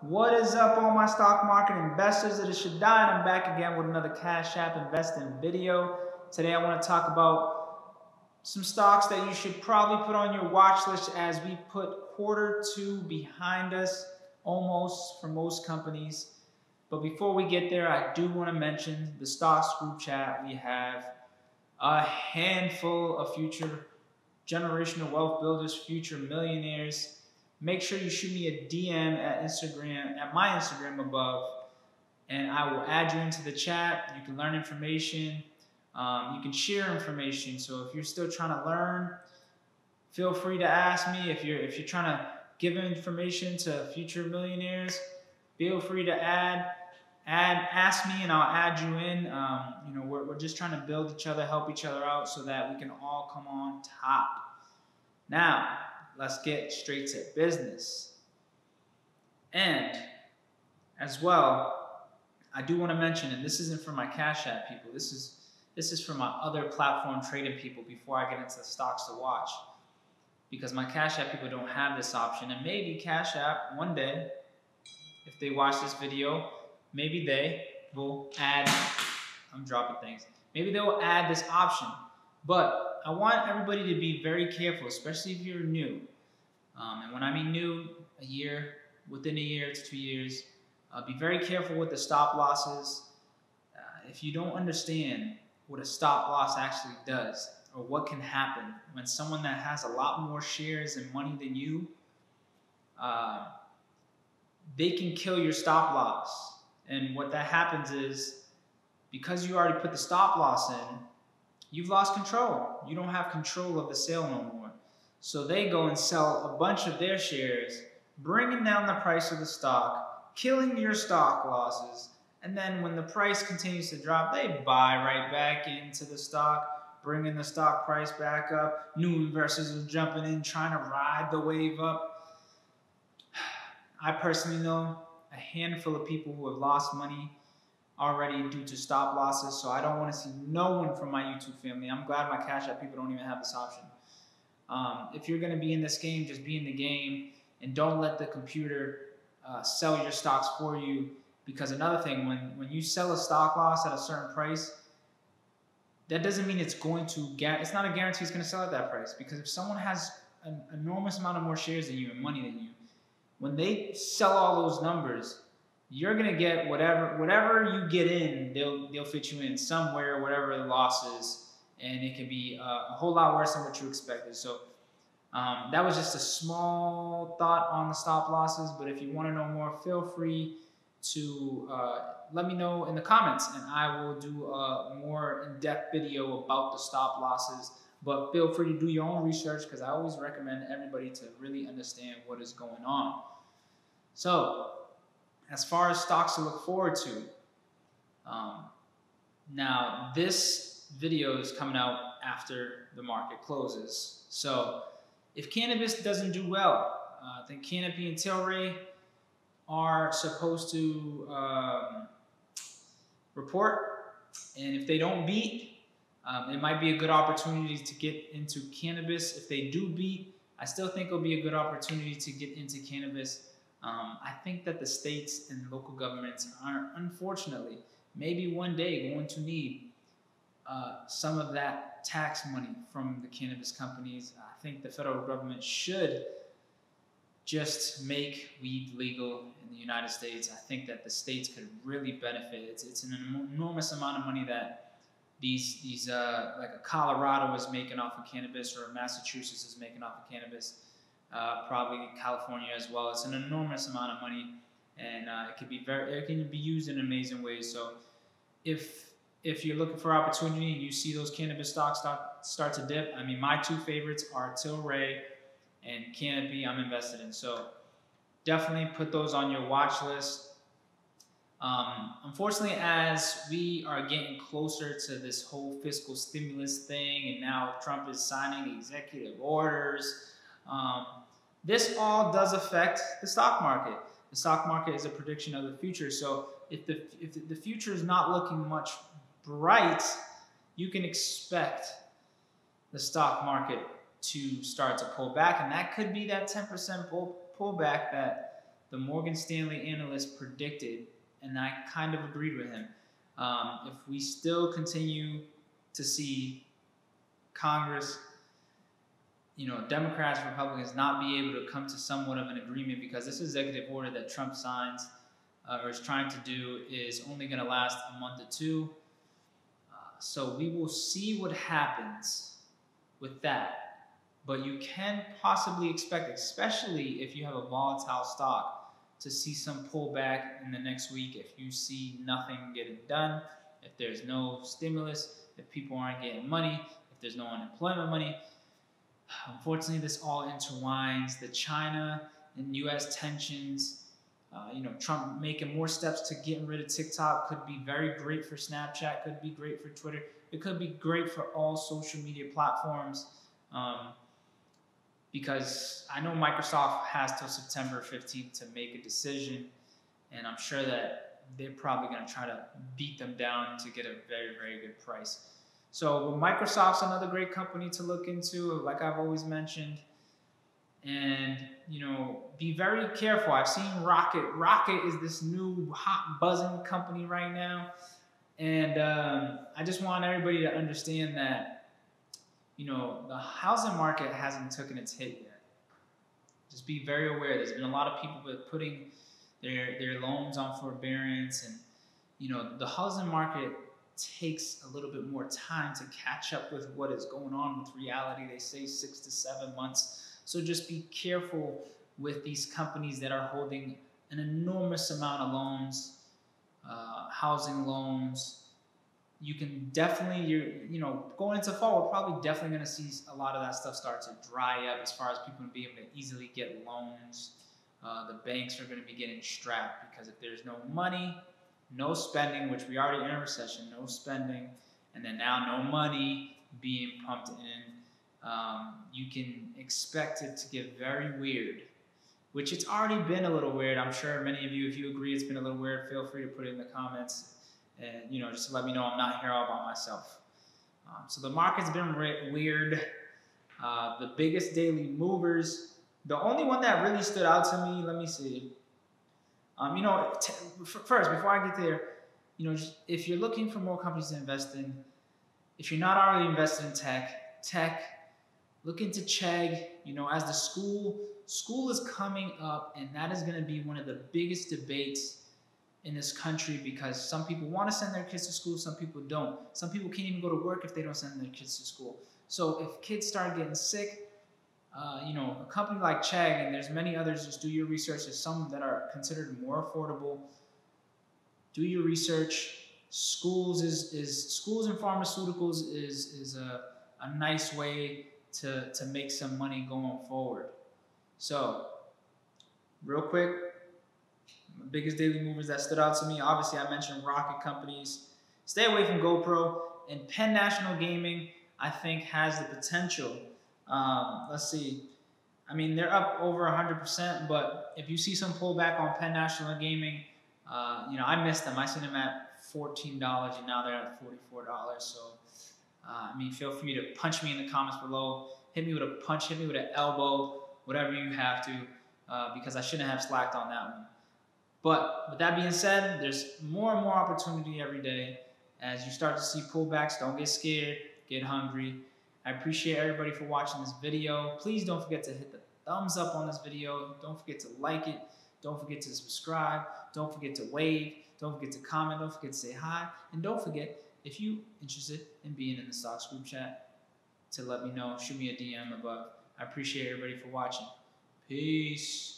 What is up, all my stock market investors? It is Shaddai, and I'm back again with another Cash App investing video. Today, I want to talk about some stocks that you should probably put on your watch list as we put quarter two behind us, almost for most companies. But before we get there, I do want to mention the stocks group chat. We have a handful of future generational wealth builders, future millionaires make sure you shoot me a DM at Instagram, at my Instagram above, and I will add you into the chat. You can learn information. Um, you can share information. So if you're still trying to learn, feel free to ask me. If you're if you're trying to give information to future millionaires, feel free to add add ask me and I'll add you in. Um, you know, we're, we're just trying to build each other, help each other out so that we can all come on top. Now, let's get straight to business. And as well, I do want to mention, and this isn't for my Cash App people, this is this is for my other platform trading people before I get into the stocks to watch. Because my Cash App people don't have this option. And maybe Cash App one day, if they watch this video, maybe they will add, I'm dropping things, maybe they will add this option. But I want everybody to be very careful, especially if you're new. Um, and when I mean new, a year, within a year to two years, uh, be very careful with the stop losses. Uh, if you don't understand what a stop loss actually does, or what can happen when someone that has a lot more shares and money than you, uh, they can kill your stop loss. And what that happens is, because you already put the stop loss in, you've lost control. You don't have control of the sale no more. So they go and sell a bunch of their shares, bringing down the price of the stock, killing your stop losses, and then when the price continues to drop, they buy right back into the stock, bringing the stock price back up. New investors are jumping in, trying to ride the wave up. I personally know a handful of people who have lost money already due to stop losses. So I don't want to see no one from my YouTube family. I'm glad my Cash App people don't even have this option. Um, if you're going to be in this game, just be in the game and don't let the computer uh, sell your stocks for you. Because another thing, when, when you sell a stop loss at a certain price, that doesn't mean it's going to get, it's not a guarantee it's going to sell at that price. Because if someone has an enormous amount of more shares than you and money than you, when they sell all those numbers, you're gonna get whatever whatever you get in, they'll they'll fit you in somewhere, whatever the loss is, and it can be a whole lot worse than what you expected. So um, that was just a small thought on the stop losses. But if you want to know more, feel free to uh, let me know in the comments, and I will do a more in-depth video about the stop losses. But feel free to do your own research because I always recommend everybody to really understand what is going on. So as far as stocks to look forward to, um, now this video is coming out after the market closes. So if cannabis doesn't do well, uh, then Canopy and Tilray are supposed to um, report. And if they don't beat, um, it might be a good opportunity to get into cannabis. If they do beat, I still think it'll be a good opportunity to get into cannabis. Um, I think that the states and local governments are, unfortunately, maybe one day going to need uh, some of that tax money from the cannabis companies. I think the federal government should just make weed legal in the United States. I think that the states could really benefit. It's, it's an enormous amount of money that these these uh, like a Colorado is making off of cannabis or Massachusetts is making off of cannabis uh, probably California as well. It's an enormous amount of money, and uh, it can be very it can be used in amazing ways. So if if you're looking for opportunity and you see those cannabis stocks start start to dip, I mean my two favorites are Tilray and Canopy. I'm invested in so definitely put those on your watch list. Um, unfortunately, as we are getting closer to this whole fiscal stimulus thing, and now Trump is signing executive orders um, this all does affect the stock market. The stock market is a prediction of the future. So if the, if the future is not looking much bright, you can expect the stock market to start to pull back. And that could be that 10% pull, pullback that the Morgan Stanley analyst predicted, and I kind of agreed with him. Um, if we still continue to see Congress, you know, Democrats, Republicans not be able to come to somewhat of an agreement because this executive order that Trump signs uh, or is trying to do is only going to last a month or two. Uh, so we will see what happens with that. But you can possibly expect, especially if you have a volatile stock, to see some pullback in the next week if you see nothing getting done, if there's no stimulus, if people aren't getting money, if there's no unemployment money. Unfortunately, this all intertwines. The China and U.S. tensions, uh, you know, Trump making more steps to getting rid of TikTok could be very great for Snapchat, could be great for Twitter, it could be great for all social media platforms. Um, because I know Microsoft has till September 15th to make a decision, and I'm sure that they're probably going to try to beat them down to get a very, very good price. So Microsoft's another great company to look into, like I've always mentioned. And you know, be very careful. I've seen Rocket. Rocket is this new hot buzzing company right now, and um, I just want everybody to understand that you know, the housing market hasn't taken its hit yet. Just be very aware. There's been a lot of people putting their their loans on forbearance, and you know, the housing market takes a little bit more time to catch up with what is going on with reality. They say six to seven months. So just be careful with these companies that are holding an enormous amount of loans, uh, housing loans, you can definitely you're you know going into fall we're probably definitely going to see a lot of that stuff start to dry up as far as people being able to easily get loans uh, the banks are going to be getting strapped because if there's no money no spending which we already in a recession no spending and then now no money being pumped in um, you can expect it to get very weird which it's already been a little weird i'm sure many of you if you agree it's been a little weird feel free to put it in the comments and you know just to let me know I'm not here all by myself. Um, so the market's been weird. Uh, the biggest daily movers. The only one that really stood out to me. Let me see. Um, you know, t- first before I get there, you know, if you're looking for more companies to invest in, if you're not already invested in tech, tech, look into Chegg. You know, as the school school is coming up, and that is going to be one of the biggest debates in this country because some people want to send their kids to school, some people don't. Some people can't even go to work if they don't send their kids to school. So if kids start getting sick, uh, you know, a company like Chegg, and there's many others, just do your research. There's some that are considered more affordable. Do your research. Schools is, is schools and pharmaceuticals is, is a, a nice way to, to make some money going forward. So, real quick, biggest daily movers that stood out to me. Obviously, I mentioned rocket companies. Stay away from GoPro. And Penn National Gaming, I think, has the potential. Um, let's see. I mean, they're up over 100%, but if you see some pullback on Penn National Gaming, uh, you know, I missed them. I seen them at $14, and now they're at $44. So, uh, I mean, feel free to punch me in the comments below. Hit me with a punch, hit me with an elbow, whatever you have to, uh, because I shouldn't have slacked on that one. But with that being said, there's more and more opportunity every day. As you start to see pullbacks, don't get scared, get hungry. I appreciate everybody for watching this video. Please don't forget to hit the thumbs up on this video. Don't forget to like it. Don't forget to subscribe. Don't forget to wave. Don't forget to comment. Don't forget to say hi. And don't forget, if you interested in being in the stocks group chat, to let me know. Shoot me a DM above. I appreciate everybody for watching. Peace.